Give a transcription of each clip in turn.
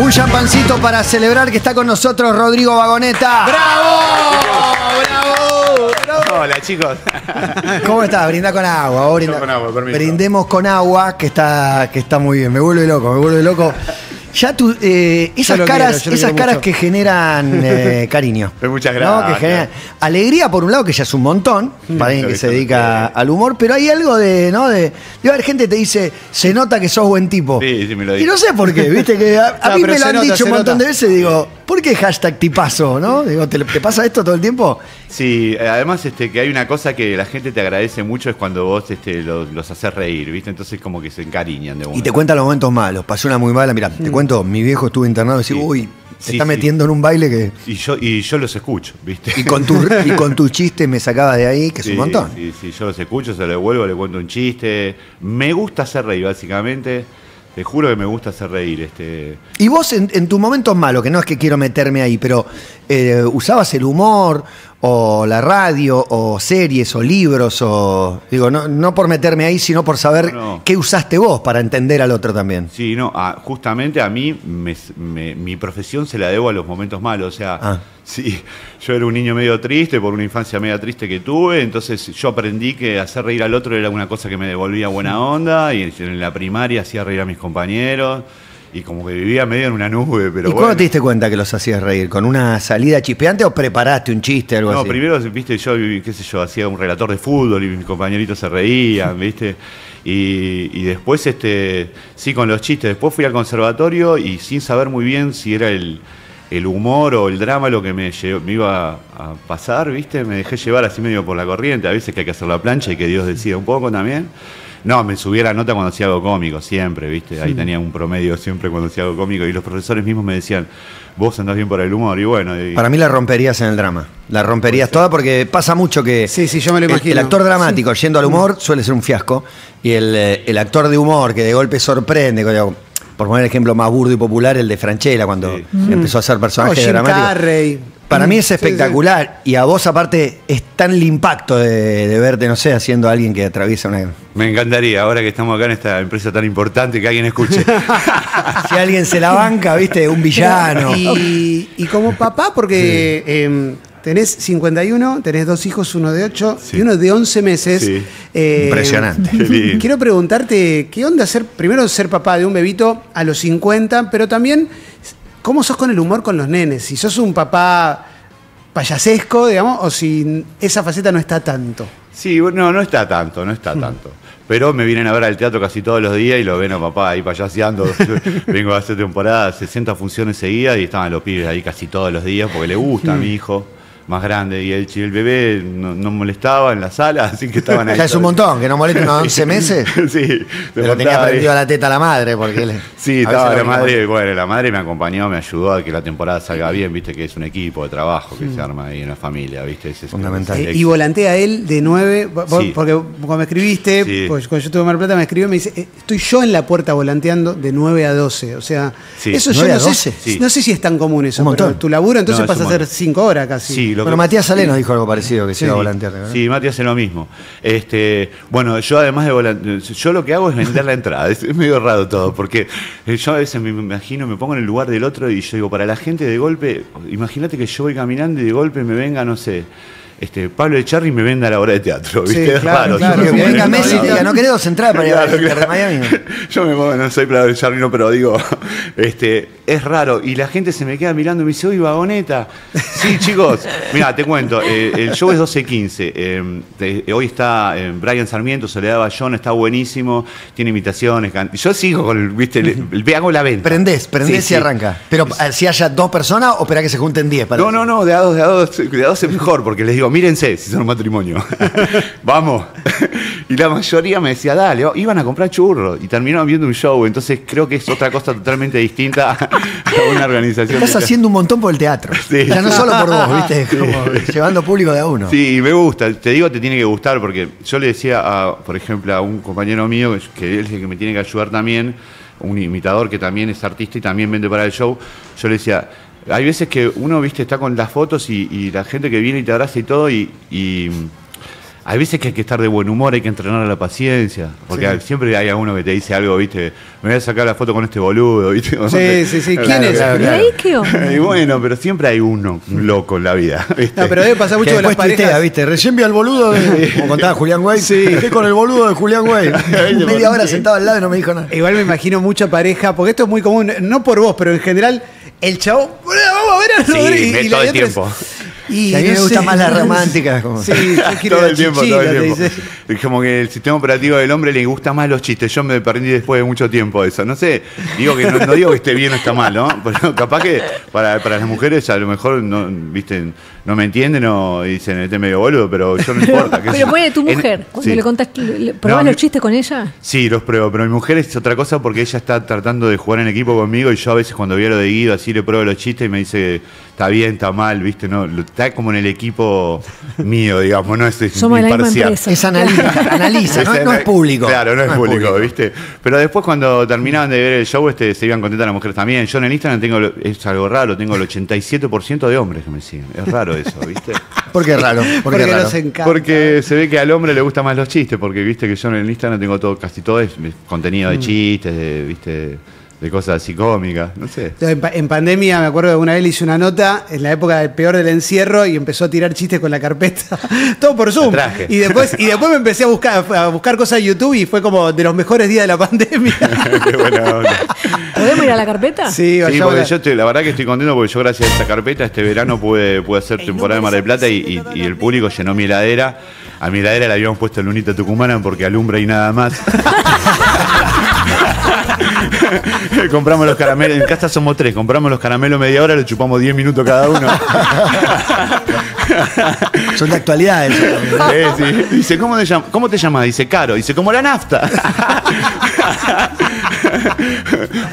Un champancito para celebrar que está con nosotros Rodrigo Vagoneta. ¡Bravo! ¡Bravo! ¡Bravo! Hola chicos. ¿Cómo estás? Brinda con agua. vos brinda- con agua, permiso. Brindemos con agua, que está, que está muy bien. Me vuelve loco, me vuelve loco. Ya tú, eh, esas caras, quiero, esas caras mucho. que generan eh, cariño. Pues muchas ¿no? gracias. Que generan alegría por un lado, que ya es un montón, para alguien que se dedica al humor, pero hay algo de, ¿no? De, de haber gente que te dice, se nota que sos buen tipo. Sí, sí, me lo Y dijo. no sé por qué, viste que a, a No, mí me lo han nota, dicho un montón nota. de veces, digo, ¿por qué hashtag tipazo, no? Digo, ¿te, te pasa esto todo el tiempo? Sí, además este, que hay una cosa que la gente te agradece mucho es cuando vos este, los, los haces reír, ¿viste? Entonces como que se encariñan de uno. Y te cuentan los momentos malos. Pasó una muy mala. Mira, Mm. te cuento, mi viejo estuvo internado y decía, Sí. uy, se Sí, está sí. metiendo en un baile que. Y yo, y yo los escucho, ¿viste? Y con tu, y con tu chiste me sacabas de ahí, que es Sí, un montón. Sí, sí, yo los escucho, se los devuelvo, le cuento un chiste. Me gusta hacer reír, básicamente. Te juro que me gusta hacer reír. Este... Y vos en, en tus momentos malos, que no es que quiero meterme ahí, pero eh, usabas el humor, o la radio, o series, o libros, o. Digo, no, no por meterme ahí, sino por saber No. qué usaste vos para entender al otro también. Sí, no, a- justamente a mí me- me- mi profesión se la debo a los momentos malos. O sea, Ah. sí, yo era un niño medio triste por una infancia media triste que tuve, entonces yo aprendí que hacer reír al otro era una cosa que me devolvía buena onda y en la primaria hacía reír a mis compañeros y como que vivía medio en una nube, pero ¿Y bueno. cuándo te diste cuenta que los hacías reír? ¿Con una salida chispeante o preparaste un chiste algo No, así? primero, viste, yo, qué sé yo, hacía un relator de fútbol y mis compañeritos se reían, viste. Y, y después, este, sí, con los chistes. Después fui al conservatorio y sin saber muy bien si era el, el humor o el drama lo que me, lle- me iba a pasar, viste. Me dejé llevar así medio por la corriente. A veces que hay que hacer la plancha y que Dios decida un poco también. No, me subía la nota cuando hacía algo cómico, siempre, ¿viste? Ahí tenía un promedio siempre cuando hacía algo cómico. Y los profesores mismos me decían, vos andás bien por el humor. Y bueno, y- Para mí la romperías en el drama. La romperías toda porque pasa mucho que. Sí, sí, yo me lo el- imagino. El, actor dramático yendo al humor suele ser un fiasco. Y el, eh, el actor de humor que de golpe sorprende. Por poner el ejemplo más burdo y popular, el de Franchella, cuando Sí. empezó a hacer Oh, personajes Jim dramáticos. Carrey. Para mí es Sí, sí. espectacular. Y a vos, aparte, es tan el impacto de, de verte, no sé, haciendo a alguien que atraviesa una. Me encantaría, ahora que estamos acá en esta empresa tan importante, que alguien escuche. Si alguien se la banca, viste, un villano. Y, y como papá, porque em, tenés 51, tenés dos hijos, uno de 8 Sí. y uno de 11 meses. Sí. Eh, Impresionante. Qué lindo. Quiero preguntarte, ¿qué onda ser, primero ser papá de un bebito a los 50, pero también, ¿cómo sos con el humor con los nenes? Si sos un papá payasesco, digamos, o si esa faceta no está tanto. Sí, bueno, no está tanto, no está tanto. Pero me vienen a ver al teatro casi todos los días y lo ven a papá ahí payaseando. Vengo a hacer temporada, 60 funciones seguidas y estaban los pibes ahí casi todos los días porque le gusta a mi hijo más grande. Y el, y el bebé no, no molestaba en la sala, así que estaban ahí. Ya es un montón, que no moleste unos 11 meses. sí, Pero tenía prendido a la teta a la madre, porque él. Sí, estaba la madre, bueno, la madre me acompañó, me ayudó a que la temporada salga bien, viste que es un equipo de trabajo que se arma ahí en la familia, viste. Ese es- Fundamental. es Eh, y volantea él de 9, Sí. porque cuando me escribiste, Sí. pues cuando yo estuve en Mar Plata me escribió y me dice, eh, estoy yo en la puerta volanteando de 9 a 12. O sea, Sí. eso yo 9 a no sé, 12. Sí. no sé si es tan común eso, Un pero tu laburo entonces No, es pasa a ser montón. 5 horas casi. Sí, lo Bueno, que- Matías Saleno dijo algo parecido, que se Sí. iba a volantear. ¿no? Sí, Mati hace lo mismo. Este, bueno, yo además de volan- yo lo que hago es vender la entrada. Es, es medio raro todo, porque eh, yo a veces me imagino, me pongo en el lugar del otro y yo digo, para la gente de golpe, imagínate que yo voy caminando y de golpe me venga, no sé, este, Pablo Echarri me venda a la hora de teatro. Sí, ¿viste? es claro, raro. Que venga el- Messi y diga, no querés dos entradas para ir a Claro, el de claro. Miami. Yo me pongo, no soy Pablo Echarri, no, pero digo, este, es raro. Y la gente se me queda mirando y me dice, uy, vagoneta. Sí, chicos, mira, te cuento, eh, el show es 12.15. eh, te- hoy está eh, Brian Sarmiento, Soledad Bayón, está buenísimo, tiene imitaciones. can- Yo sigo con el, viste, le, le hago la venta. Prendés, prendés Sí, y sí. arranca. Pero eh, si haya dos personas o espera que se junten 10 para No, no, no, de a dos, de a dos, de a dos es mejor, porque les digo, mírense si son un matrimonio. Vamos. Y la mayoría me decía, dale, oh, iban a comprar churros y terminaron viendo un show. Entonces creo que es otra cosa totalmente distinta a una organización. Estás de- haciendo un montón por el teatro. Sí. Ya no solo por vos, ¿viste? Como llevando público de a uno. Sí, y me gusta, te digo, te tiene que gustar, porque yo le decía, a, por ejemplo, a un compañero mío, que- que él es el que me tiene que ayudar también, un imitador que también es artista y también vende para el show, yo le decía, hay veces que uno, viste, está con las fotos y, y la gente que viene y te abraza y todo, y, y hay veces que hay que estar de buen humor, hay que entrenar a la paciencia. Porque siempre hay alguno que te dice algo, ¿viste? Me voy a sacar la foto con este boludo, ¿viste? Sí, sí, sí. ¿Quién Claro, es? claro, ¿Y claro. ahí qué onda? Y bueno, pero siempre hay uno, un loco en la vida, ¿viste? No, pero debe pasar mucho con las tuitea, parejas. ¿viste? Recién vi al boludo, de, como contaba Julián Güey. Sí. Estoy con el boludo de Julián Güey. Media hora sentado al lado y no me dijo nada. Igual me imagino mucha pareja, porque esto es muy común, no por vos, pero en general, el chavo, "Boludo, vamos a ver a Sí, Rodri", me- y todo el tiempo. Y a mí no me gusta más la no sé. romántica. Como... Sí, yo quiero todo el tiempo, todo el tiempo. dice. Como que el sistema operativo del hombre le gusta más los chistes. Yo me perdí después de mucho tiempo eso. No sé, digo que no, no digo que esté bien o está mal, ¿no? Pero capaz que para, para las mujeres a lo mejor no, viste, no me entienden o dicen, este es medio boludo, pero yo no importa. Pero pone tu En- mujer, cuando sí. le contás, ¿probás No, los chistes con ella? Sí, los pruebo, pero mi mujer es otra cosa porque ella está tratando de jugar en equipo conmigo y yo a veces cuando veo lo de Guido así le pruebo los chistes y me dice, está bien, está mal, viste, no, Lo- está como en el equipo mío, digamos, no es Somos de la misma imparcial. Es analiza, analiza no, es público. Claro, no es, público, ¿viste? Pero después cuando terminaban de ver el show, este, se iban contentas las mujeres también. Yo en el Instagram tengo, es algo raro, tengo el 87% de hombres que me siguen. Es raro eso, ¿viste? ¿Por qué raro? ¿Por qué Porque raro? nos encanta. Porque se ve que al hombre le gustan más los chistes, porque viste que yo en el Instagram tengo todo, casi todo es contenido de Mm. chistes, de, viste, de cosas así cómicas, no sé. En, pa- en pandemia me acuerdo que una vez le hice una nota en la época del peor del encierro y empezó a tirar chistes con la carpeta. Todo por Zoom. Traje. Y después, y después me empecé a buscar, a buscar cosas en YouTube y fue como de los mejores días de la pandemia. Qué buena onda. ¿Podemos ir a la carpeta? Sí, Sí, porque yo estoy- la verdad que estoy contento porque yo gracias a esta carpeta este verano pude, pude hacer temporada de Mar del Plata y, y- y el público llenó mi heladera. A mi heladera le habíamos puesto el lunita tucumana porque alumbra y nada más. compramos los caramelos, en casa somos tres, compramos los caramelos media hora, le chupamos 10 minutos cada uno. Son de actualidad eso. Sí, sí. Dice, ¿cómo te, llamas? ¿cómo te llamas? Dice, Caro. Dice, como la nafta.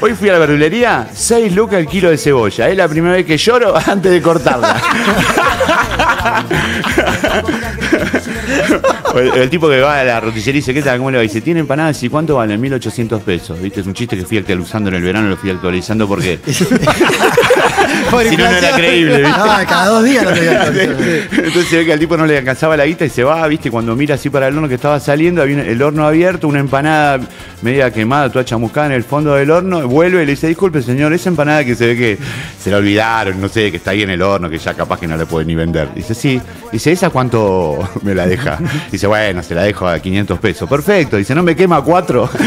Hoy fui a la verdulería, 6 lucas el kilo de cebolla. Es la primera vez que lloro antes de cortarla. O el, tipo que va a la roticería y dice, ¿qué tal? ¿Cómo le va? Dice, ¿tiene empanadas? ¿Y cuánto valen? 1800 pesos. ¿Viste? Es un chiste que fui actualizando en el verano, lo fui actualizando porque Por si no, no era creíble, ¿viste? No, cada dos días no te voy a actualizar. Entonces se ve que al tipo no le alcanzaba la guita y se va, viste, cuando mira así para el horno que estaba saliendo, había el horno abierto, una empanada media quemada, toda chamuscada en el fondo del horno, vuelve y le dice, disculpe señor, esa empanada que se ve que se la olvidaron, no sé, que está ahí en el horno, que ya capaz que no le puede ni vender. Dice, sí. Dice, ¿esa cuánto me la deja? Dice, bueno, se la dejo a 500 pesos. Perfecto. Dice, ¿no me quema cuatro?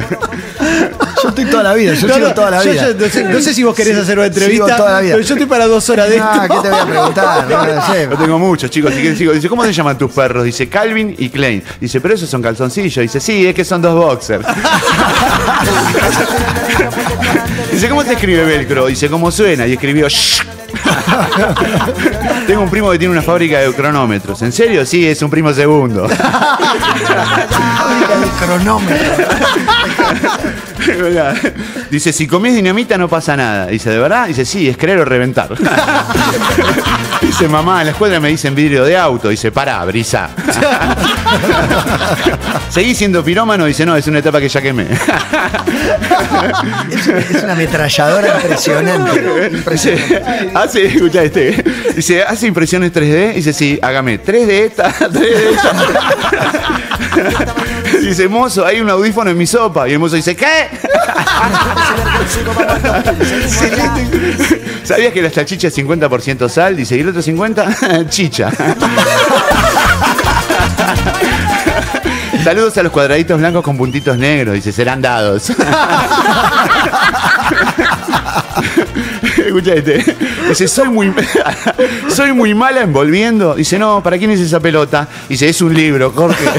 Yo estoy toda la vida, yo No, sigo no, toda la yo vida. no, sé, no sé si vos querés Sí, hacer una sigo entrevista, toda la vida. pero yo estoy para dos horas de esto. Ah, ¿qué te voy a preguntar? No, no sé. Yo tengo muchos, chicos. sigo. Dice, ¿cómo se llaman tus perros? Dice, Calvin y Klein. Dice, pero esos son calzoncillos. Dice, sí, es que son dos boxers. Dice, ¿cómo se escribe velcro? Dice, ¿cómo suena? Y escribió, "Shh". Tengo un primo que tiene una fábrica de cronómetros. ¿En serio? Sí, es un primo segundo. El cronómetro. Dice, si comés dinamita no pasa nada. Dice, ¿de verdad? Dice, sí, es querer o reventar. Dice, mamá, en la escuela me dicen vidrio de auto. Dice, pará, brisa. ¿Seguís siendo pirómano? Dice, no, es una etapa que ya quemé. Es, es una ametralladora impresionante. Dice, hace, escuchá este. Dice, ¿hace impresiones 3D? Dice, sí, hágame 3D esta, 3D esta. Dice, mozo, hay un audífono en mi sopa. Y el mozo dice, ¿qué? ¿Sabías que la salchicha es 50% sal? Dice, ¿y el otro 50%? Chicha. Saludos a los cuadraditos blancos con puntitos negros. Dice, serán dados. Escucha este. Dice, soy muy, soy muy mala envolviendo. Dice, no, ¿para quién es esa pelota? Dice, es un libro, Jorge.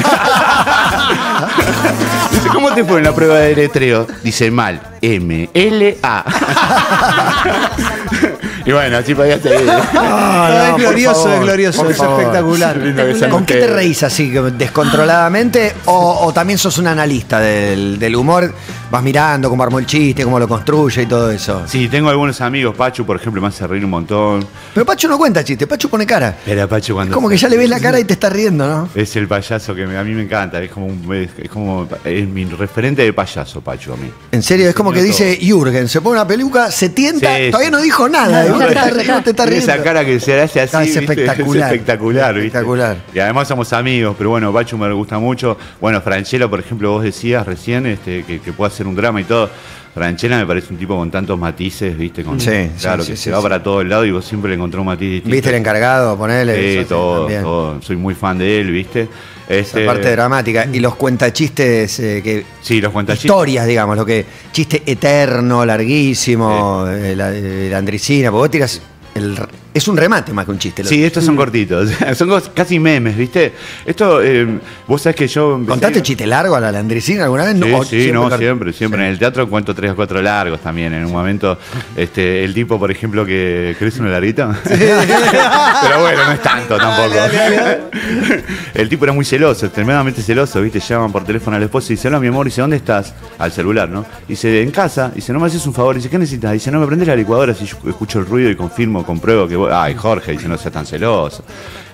Dice, ¿cómo te fue en la prueba de letreo? Dice, mal. M-L-A. y bueno, así podía seguir. No, es glorioso, favor, es glorioso, es favor. espectacular. ¿Con qué te reís así, descontroladamente? O, o también sos un analista del, del humor? Vas mirando cómo armó el chiste, cómo lo construye y todo eso. Sí, tengo algunos amigos. Pachu, por ejemplo, me hace reír un montón. Pero Pacho no cuenta chiste, Pacho pone cara. Era Pachu cuando. Como que ya le ves la cara y te está riendo, ¿no? Es el payaso que me- a mí me encanta, es como, un, es, es como como es mi referente de payaso, Pacho, a mí. En serio, es como que Enseñó dice Jürgen, se pone una peluca, se tienta, Sí, todavía sí. no dijo nada. No, ¿vos ya te está, estás- ya vos te estás Tiene riendo. esa cara que se hace así. Espectacular. Es espectacular, ¿viste? Espectacular. Y además somos amigos, pero bueno, Pachu me gusta mucho. Bueno, Franchella, por ejemplo, vos decías recién este, que, que puede hacer un drama y todo. Franchella me parece un tipo con tantos matices, ¿viste? Con, Sí, claro, sí, que sí, se sí, va sí. para todo el lado y vos siempre le encontró un matiz distinto. ¿Viste el encargado? Ponele. Sí, todo, todo. Soy muy fan de él, ¿viste? Este, parte dramática. Y los cuentachistes eh, que. Sí, los cuentachistes. Historias, digamos, lo que. Chiste eterno, larguísimo, eh, la, eh, la andricina, porque vos. El, es un remate más que un chiste. Sí, estos son cortitos. son casi memes, ¿viste? Esto, eh, vos sabés que yo. ¿Contaste chiste largo a la landricina alguna vez? Sí, o sí, no, cor- siempre, siempre. En el teatro cuento tres o cuatro largos también. En un momento, este, el tipo, por ejemplo, que. ¿Crees una larguita? Pero bueno, no es tanto tampoco. el tipo era muy celoso, extremadamente celoso, ¿viste? Llaman por teléfono al esposo y dice, hola mi amor, dice, ¿dónde estás? Al celular, ¿no? Dice, en casa. Dice, no me haces un favor. Dice, ¿qué necesitas? Dice, no me prendes la licuadora. Si yo escucho el ruido y confirmo, compruebo que Ay, Jorge, dice, no seas tan celoso.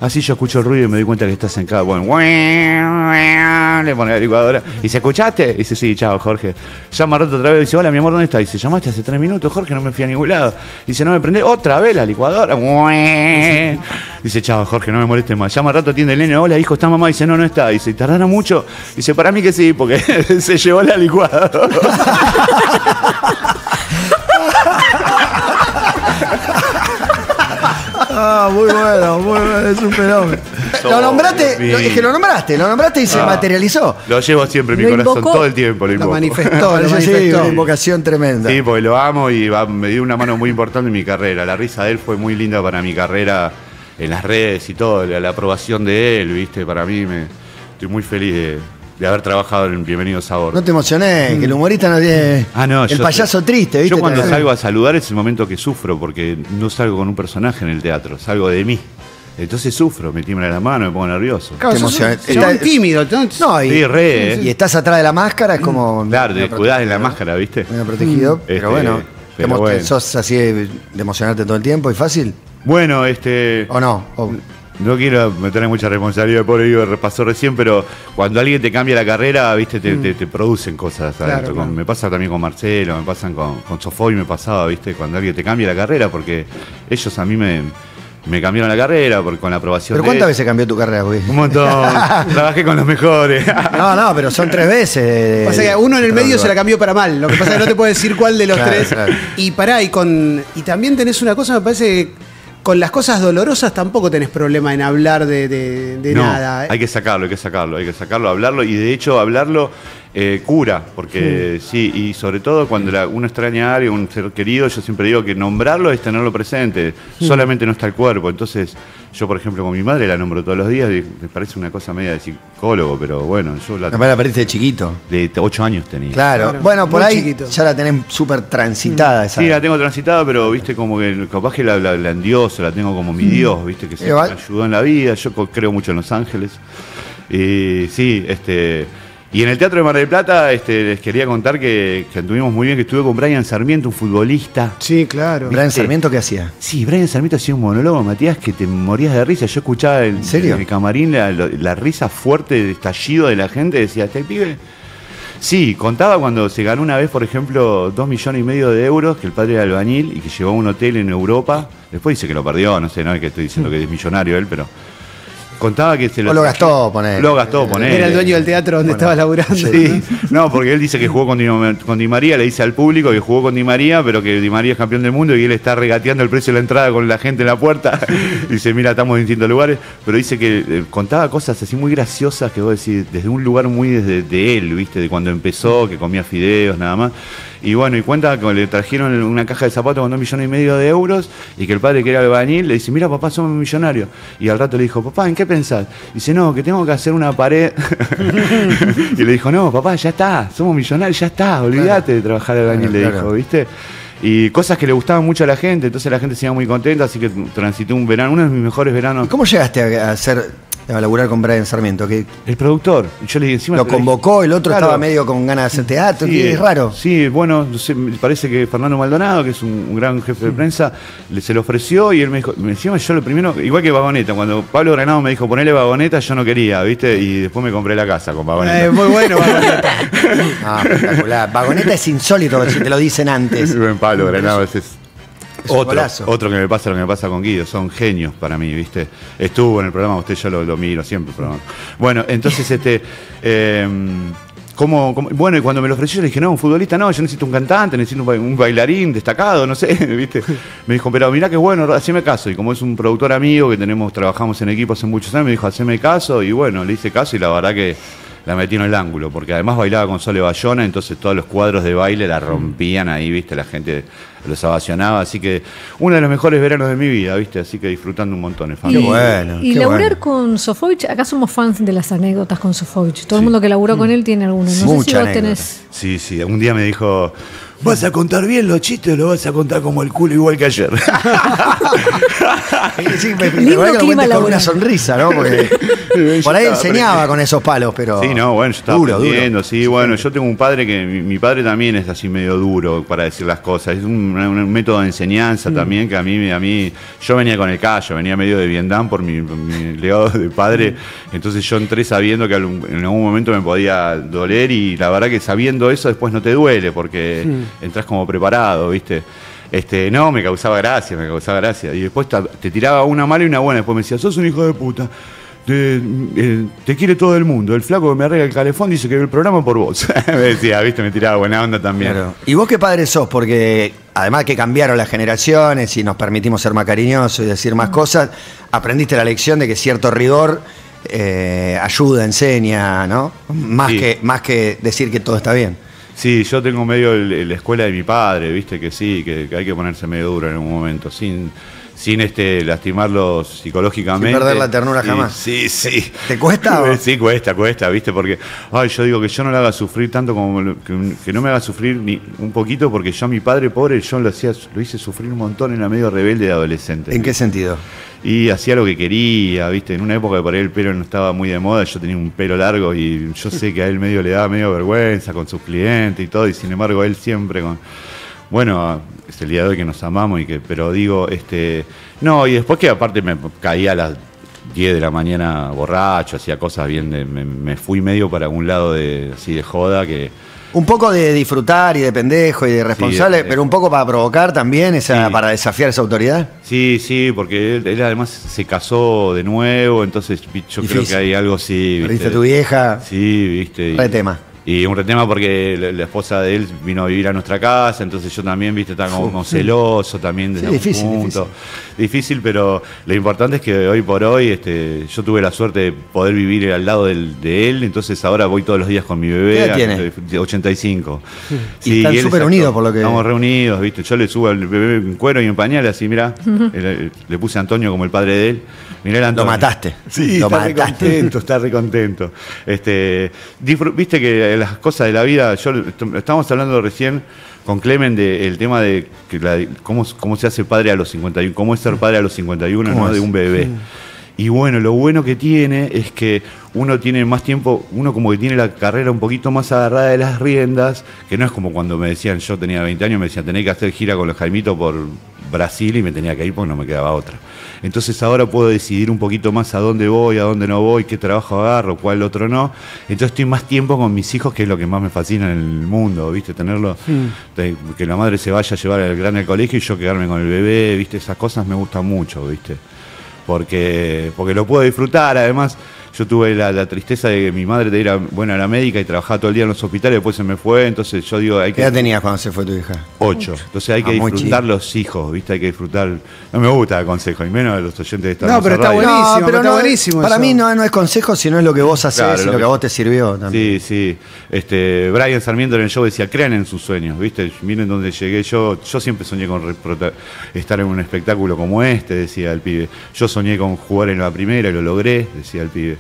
Así yo escucho el ruido y me doy cuenta que estás en casa. Bueno, le pone la licuadora. Dice, ¿escuchaste? Dice, sí, chao, Jorge. Llama rato otra vez. Dice, hola, mi amor, ¿dónde estás? Dice, llamaste hace tres minutos, Jorge, no me fui a ningún lado. Dice, no me prende otra vez la licuadora. Dice, chao, Jorge, no me molestes más. Llama rato, atiende el nene. Hola, hijo, ¿está mamá? Dice, no, no está. Dice, ¿tardaron mucho? Dice, para mí que sí, porque se llevó la licuadora. Ah, muy bueno, muy bueno, es un fenómeno. Lo nombraste, lo- es que lo nombraste, lo nombraste y se Ah. materializó. Lo llevo siempre en mi Lo corazón, invocó. todo el tiempo. Lo, Lo invoco. manifestó, lo sí, manifestó. una invocación tremenda. Sí, porque lo amo y va- me dio una mano muy importante en mi carrera. La risa de él fue muy linda para mi carrera en las redes y todo. La, la aprobación de él, ¿viste? Para mí me, estoy muy feliz de, de haber trabajado en Bienvenido Sabor. No te emocioné, que el humorista no tiene. Ah, no, el payaso triste, ¿viste? Yo cuando salgo a saludar es el momento que sufro, porque no salgo con un personaje en el teatro, salgo de mí. Entonces sufro, me tiembla la mano, me pongo nervioso. Claro, Te sos un- emociona- sos un está- tímido. ¿no? No, y, Sí, re, ¿eh? y estás atrás de la máscara, es como. Claro, te cuidás en la máscara, ¿viste? medio protegido, Este, pero bueno. pero ¿te emo- bueno. ¿Sos así de, de emocionarte todo el tiempo y fácil? Bueno, este. ¿O no? O- No quiero meterle mucha responsabilidad, por ello repasó recién, pero cuando alguien te cambia la carrera, viste, te, te- te producen cosas Claro, adentro. Claro. me pasa también con Marcelo, me pasan con, con Sofoy, me pasaba, viste, cuando alguien te cambia la carrera, porque ellos a mí me, me cambiaron la carrera por, con la aprobación ¿Pero de cuántas ellos. veces cambió tu carrera, güey? Un montón. Trabajé con los mejores. No, no, pero son tres veces. O sea que uno en el medio se la cambió para mal. Lo que pasa es que no te puedo decir cuál de los Claro, tres. claro. Y pará, y con. Y también tenés una cosa, me parece que con las cosas dolorosas tampoco tenés problema en hablar de, de- de No, nada. ¿eh? Hay que sacarlo, hay que sacarlo, hay que sacarlo, hablarlo y de hecho hablarlo eh, cura, porque sí, y sobre todo cuando la- uno extraña a alguien, un ser querido, yo siempre digo que nombrarlo es tenerlo presente, solamente no está el cuerpo. Entonces, yo por ejemplo con mi madre la nombro todos los días y me parece una cosa media de psicólogo, pero bueno, yo la Capaz la perdiste de chiquito. de 8 años tenía. Claro. Claro, Bueno, por muy ahí chiquito. ya la tenés súper transitada esa. Sí, la tengo transitada, pero viste como que capaz que la, la, la endioso, la tengo como mi Dios, viste, que se Eh, me ayudó en la vida. Yo creo mucho en Los Ángeles. Y sí, este. Y en el Teatro de Mar del Plata este, les quería contar que, que anduvimos muy bien, que estuve con Brian Sarmiento, un futbolista. Sí, claro. Brian ¿Viste? Sarmiento, ¿qué hacía? Sí, Brian Sarmiento hacía un monólogo, Matías, que te morías de risa. Yo escuchaba en, serio? en el camarín la, la risa fuerte, el estallido de la gente. Decía, ¿este pibe? Sí, contaba cuando se ganó una vez, por ejemplo, dos millones y medio de euros, que el padre era albañil y que llevó a un hotel en Europa. Después dice que lo perdió, no sé, no es que estoy diciendo que es millonario él, pero contaba que se O lo gastó, ponele. Lo gastó. Era el dueño del teatro donde estaba laburando. Sí, no, porque él dice que jugó con Di, con Di María, le dice al público que jugó con Di María, pero que Di María es campeón del mundo y él está regateando el precio de la entrada con la gente en la puerta. dice, mira, estamos en distintos lugares, pero dice que eh, contaba cosas así muy graciosas que vos decís, desde un lugar muy desde de él, ¿viste? De cuando empezó, que comía fideos, nada más. Y bueno, y cuenta que le trajeron una caja de zapatos con dos millones y medio de euros y que el padre que era albañil le dice, mira papá, somos millonarios. Y al rato le dijo, papá, ¿en qué pensás? Dice, no, que tengo que hacer una pared. y le dijo, no, papá, ya está, somos millonarios, ya está, olvídate de trabajar albañil, Claro, le claro. dijo, ¿viste? Y cosas que le gustaban mucho a la gente, entonité la gente se iba muy contenta, así que transité un verano, uno de mis mejores veranos. ¿Y cómo llegaste a, a ser a laburar con Brian Sarmiento? Que El productor. Yo le dije encima. lo convocó, el otro Claro. estaba medio con ganas de hacer teatro, Sí, es raro. Sí, bueno, no sé, me parece que Fernando Maldonado, que es un, un gran jefe de prensa, le, se lo ofreció y él me dijo, me encima yo lo primero, igual que Vagoneta, cuando Pablo Granado me dijo ponele Vagoneta, yo no quería, ¿viste? Y después me compré la casa con Vagoneta. Eh, muy bueno, Vagoneta. Ah, espectacular. Vagoneta es insólito si te lo dicen antes. Buen Pablo Granado ese es otro, otro que me pasa lo que me pasa con Guido, son genios para mí, ¿viste? Estuvo en el programa, usted yo lo, lo miro siempre el programa. Bueno, entonces este eh, ¿cómo- cómo- bueno, y cuando me lo ofreció, le dije, no, un futbolista, no, yo necesito un cantante, necesito un bailarín destacado, no sé, ¿viste? Me dijo, pero mirá que bueno, haceme caso. Y como es un productor amigo que tenemos, trabajamos en equipo hace muchos años, me dijo, haceme caso, y bueno, le hice caso y la verdad que la metí en el ángulo, porque además bailaba con Sole Bayona, entonces todos los cuadros de baile la rompían ahí, viste, la gente los ovacionaba, así que uno de los mejores veranos de mi vida, viste, así que disfrutando un montón, es Y, familia. bueno, y qué laburar bueno. con Sofovich, acá somos fans de las anécdotas con Sofovich. Todo el mundo que laburó con él tiene alguna. No sé si Mucha vos anécdota. tenés. Sí, sí, un día me dijo, ¿vas a contar bien los chistes o lo vas a contar como el culo igual que ayer? Sí, me- me que lo clima con una sonrisa, ¿no? Porque por ahí enseñaba con esos palos, pero. Sí, no, bueno, yo estaba duro, aprendiendo, duro. sí, bueno, yo tengo un padre que, mi, mi padre también es así medio duro para decir las cosas, es un, un método de enseñanza Mm. también que a mí, a mí, yo venía con el callo, venía medio de Vietnam por mi, legado de padre, Mm. entonces yo entré sabiendo que en algún momento me podía doler y la verdad que sabiendo eso después no te duele porque Mm. Entras como preparado, ¿viste? Este, no, me causaba gracia, me causaba gracia. Y después te tiraba una mala y una buena. Después me decía, sos un hijo de puta. Te, eh, te quiere todo el mundo. El flaco que me arregla el calefón dice que el programa por vos. me decía, viste, me tiraba buena onda también. Claro. ¿Y vos qué padre sos? Porque además que cambiaron las generaciones y nos permitimos ser más cariñosos y decir más cosas, aprendiste la lección de que cierto rigor eh, ayuda, enseña, ¿no? Más, Sí. que, más que decir que todo está bien. Sí, yo tengo medio la escuela de mi padre, viste, que sí, que, que hay que ponerse medio duro en un momento, sin, sin este lastimarlo psicológicamente. Sin perder la ternura Sí, jamás. Sí, sí. ¿Te cuesta o? Sí, cuesta, cuesta, viste, porque, ay, yo digo que yo no le haga sufrir tanto como, que, que no me haga sufrir ni un poquito, porque yo a mi padre pobre, yo lo hacía, lo hice sufrir un montón, era medio rebelde de adolescente. ¿En qué sentido? Y hacía lo que quería, ¿viste? En una época que por ahí el pelo no estaba muy de moda, yo tenía un pelo largo y yo sé que a él medio le daba medio vergüenza con sus clientes y todo, y sin embargo él siempre con. Bueno, es el día de hoy que nos amamos y que. Pero digo, este. No, y después que aparte me caía a las 10 de la mañana borracho, hacía cosas bien de. Me, me fui medio para un lado de así de joda que. Un poco de disfrutar y de pendejo y de responsable, de- pero un poco para provocar también, esa, Sí. para desafiar esa autoridad. Sí, sí, porque él, él además se casó de nuevo, entonces yo creo que hay algo sí. Perdiste ¿viste? a tu vieja. Sí, viste. y- tema. Y un retema porque la, la esposa de él vino a vivir a nuestra casa, entonces yo también, viste, estaba como, como celoso también desde Sí, un difícil, punto. Difícil, pero lo importante es que hoy por hoy este, yo tuve la suerte de poder vivir al lado del- de él, entonces ahora voy todos los días con mi bebé. ¿Qué tiene? de 85. Y están súper unidos, por lo que- Estamos reunidos, viste. Yo le subo al bebé en cuero y en pañales, así, mirá. le, le puse a Antonio como el padre de él. Mirá el Lo Antonio. mataste. Sí, lo está re mataste. contento, está re contento. Este, Viste que las cosas de la vida, yo est- estábamos hablando recién con Clemen del tema de que la- cómo, cómo se hace padre a los 51, cómo es ser padre a los 51 ¿Cómo ¿no? de un bebé. Y bueno, lo bueno que tiene es que uno tiene más tiempo, uno como que tiene la carrera un poquito más agarrada de las riendas, que no es como cuando me decían, yo tenía 20 años, me decían, tenés que hacer gira con los Jaimitos por Brasil y me tenía que ir porque no me quedaba otra. Entonces ahora puedo decidir un poquito más a dónde voy, a dónde no voy, qué trabajo agarro, cuál otro no. Entonces estoy más tiempo con mis hijos, que es lo que más me fascina en el mundo, ¿viste? Tenerlo, de- que la madre se vaya a llevar al grande al colegio y yo quedarme con el bebé, ¿viste? Esas cosas me gustan mucho, ¿viste? Porque, porque lo puedo disfrutar. Además, yo tuve la, la tristeza de que mi madre te ir bueno, a la médica y trabajaba todo el día en los hospitales, después se me fue, entonces yo digo, hay ¿Qué edad que... tenías cuando se fue tu hija? Ocho. Entonces hay que Ah, disfrutar los hijos, ¿viste? Hay que disfrutar... No me gusta el consejo, y menos de los oyentes de esta No, pero está radio. Buenísimo, pero está no, buenísimo Para eso. mí no, no es consejo, sino es lo que vos haces Claro, y lo que que- a vos te sirvió también. Sí, sí. Este, Brian Sarmiento en el show decía, crean en sus sueños, ¿viste? Miren dónde llegué yo. Yo siempre soñé con estar en un espectáculo como este, decía el pibe. Yo soñé con jugar en la primera y lo logré, decía el pibe.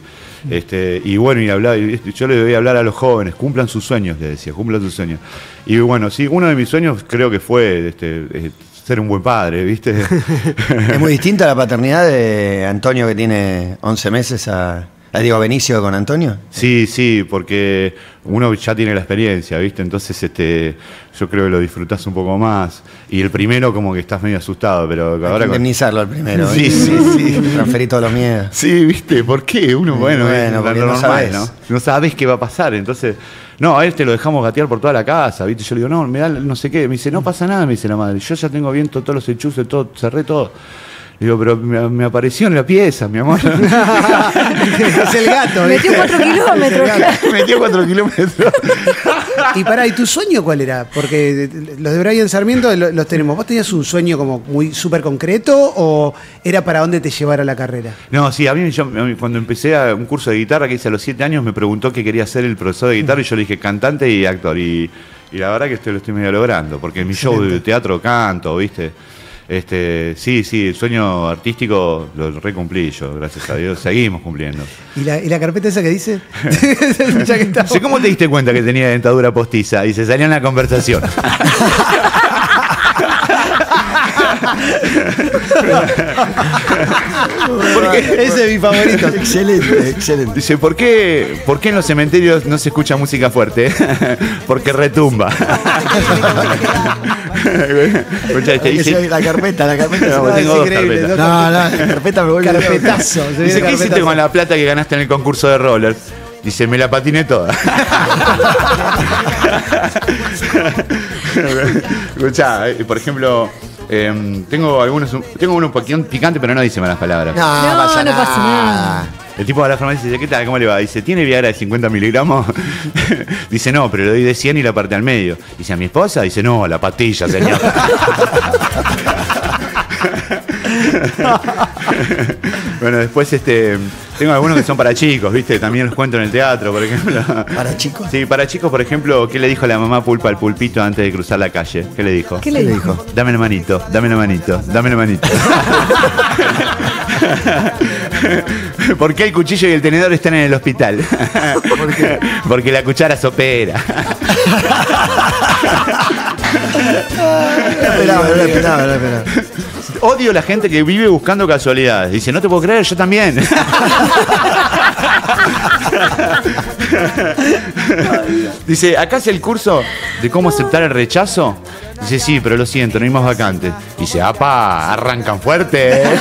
Este, y bueno, y hablaba, y yo le debía hablar a los jóvenes, cumplan sus sueños, le decía, cumplan sus sueños. Y bueno, sí, uno de mis sueños creo que fue este, eh, ser un buen padre, ¿viste? Es muy distinta la paternidad de Antonio que tiene 11 meses a... digo, Benicio con Antonio. Sí, sí, porque uno ya tiene la experiencia, ¿viste? Entonces, este, yo creo que lo disfrutás un poco más. Y el primero como que estás medio asustado, pero Hay ahora... indemnizarlo al primero. Sí, ¿viste? sí, sí. Transferir todos los miedos. Sí, ¿viste? ¿Por qué? Uno, bueno, bueno, es porque no normal, sabes. ¿no? No sabes qué va a pasar. Entonces, no, a este lo dejamos gatear por toda la casa, ¿viste? Yo le digo, no, me da no sé qué. Me dice, no pasa nada, me dice la madre. Yo ya tengo viento todos los enchufes, todo, cerré todo. Digo, pero me, me apareció en la pieza, mi amor. es el gato. Metió ¿viste? cuatro kilómetros. Metió cuatro kilómetros. Y pará, ¿y tu sueño cuál era? Porque los de Brian Sarmiento lo- los tenemos. ¿Vos tenías un sueño como muy súper concreto o era para dónde te llevara la carrera? No, sí, a mí, yo- cuando empecé a un curso de guitarra que hice a los siete años, me preguntó qué quería ser el profesor de guitarra y yo le dije cantante y actor. Y, y la verdad que estoy, lo estoy medio logrando, porque en mi show de teatro canto, ¿viste? Este, sí, sí, el sueño artístico lo recumplí yo, gracias a Dios. Seguimos cumpliendo. ¿Y la, y la carpeta esa que dice? ¿cómo te diste cuenta que tenía dentadura postiza? Dice, salió en la conversación. Porque, Ese es mi favorito. Excelente, excelente. dice, ¿por qué, ¿por qué en los cementerios no se escucha música fuerte? Porque retumba. Escucha, te dice, la carpeta, la carpeta. No, tengo es dos carpetas. No, no, la carpeta me vuelve. Carpetazo. dice, ¿qué hiciste con la plata que ganaste en el concurso de roller? Dice, me la patiné toda. Escuchá, eh, por ejemplo, em, tengo algunos, tengo uno un poquito picante, pero no dice malas palabras. No, No, pasa no nada. pasa nada. El tipo de la farmacia dice, ¿qué tal? ¿Cómo le va? Dice, ¿tiene Viagra de 50 miligramos? dice, no, pero le doy de 100 y la parte al medio. Dice, ¿a mi esposa? Dice, no, la patilla, señor. bueno, después este, tengo algunos que son para chicos, ¿viste? También los cuento en el teatro, por ejemplo. ¿Para chicos? Sí, para chicos, por ejemplo, ¿qué le dijo la mamá pulpa al pulpito antes de cruzar la calle? ¿Qué le dijo? ¿Qué le dijo? Dame la manito, dame la manito, dame la manito. ¿Por qué el cuchillo y el tenedor están en el hospital? Porque la cuchara sopera. Esperá, esperá, esperá, esperá. Odio la gente que vive buscando casualidades. Dice, no te puedo creer, yo también. Dice, acá es el curso de cómo aceptar el rechazo. Dice, sí, pero lo siento, no hay más vacantes. Dice, apa, arrancan fuerte. ¿eh?".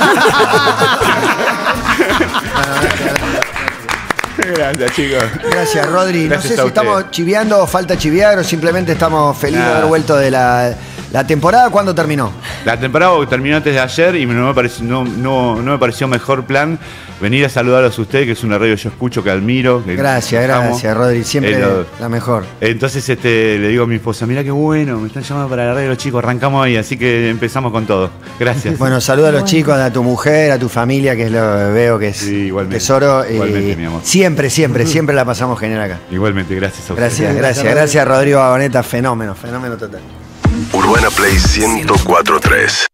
Gracias, chicos. Gracias, Rodri. Gracias no sé si estamos usted. chiveando o falta chivear o simplemente estamos felices de haber vuelto de la, la temporada. ¿Cuándo terminó? La temporada terminó antes de ayer y no me pareció, no, no, no me pareció mejor plan venir a saludarlos a ustedes, que es una radio que yo escucho, que admiro. que Gracias, amo. gracias, Rodri. Siempre Eh, lo- la mejor. Entonces este, le digo a mi esposa, mira qué bueno, me están llamando para la radio los chicos, arrancamos ahí, así que empezamos con todo. Gracias. Bueno, saluda a los Bueno. chicos, a tu mujer, a tu familia, que es lo que veo que es Sí, igualmente. tesoro. y Igualmente, mi amor. Siempre, siempre, siempre la pasamos genial acá. Igualmente, gracias a ustedes. Gracias, gracias, gracias, Rodrigo Agoneta. Fenómeno, fenómeno total. UrbanaPlay 1043.